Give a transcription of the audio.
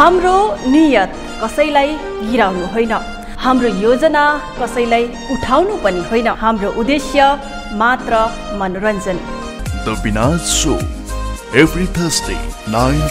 हाम्रो नियत कसैलाई गिराउनु होइन हाम्रो योजना कसैलाई उठाउनु पनि होइन हाम्रो उद्देश्य मात्र मनोरञ्जन। द विनाश सो एभ्री थर्सडे नाइन